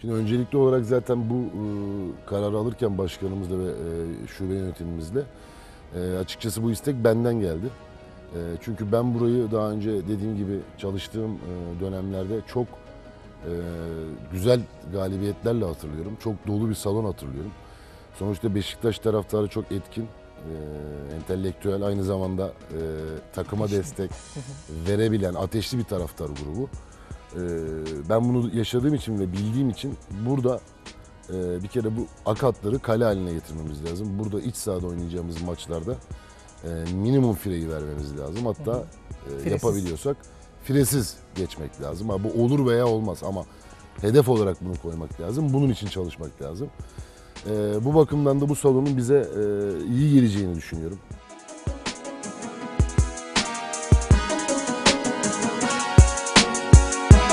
Şimdi öncelikli olarak zaten bu e, kararı alırken başkanımızla ve e, şube yönetimimizle e, açıkçası bu istek benden geldi. E, çünkü ben burayı daha önce dediğim gibi çalıştığım e, dönemlerde çok e, güzel galibiyetlerle hatırlıyorum. Çok dolu bir salon hatırlıyorum. Sonuçta Beşiktaş taraftarı çok etkin, e, entelektüel, aynı zamanda e, takıma destek verebilen, ateşli bir taraftar grubu. E, ben bunu yaşadığım için ve bildiğim için burada e, bir kere bu akatları kale haline getirmemiz lazım. Burada iç sahada oynayacağımız maçlarda e, minimum fireyi vermemiz lazım. Hatta e, Firesiz. yapabiliyorsak firesiz geçmek lazım. Ha, bu olur veya olmaz ama hedef olarak bunu koymak lazım. Bunun için çalışmak lazım. Bu bakımdan da bu salonun bize iyi geleceğini düşünüyorum.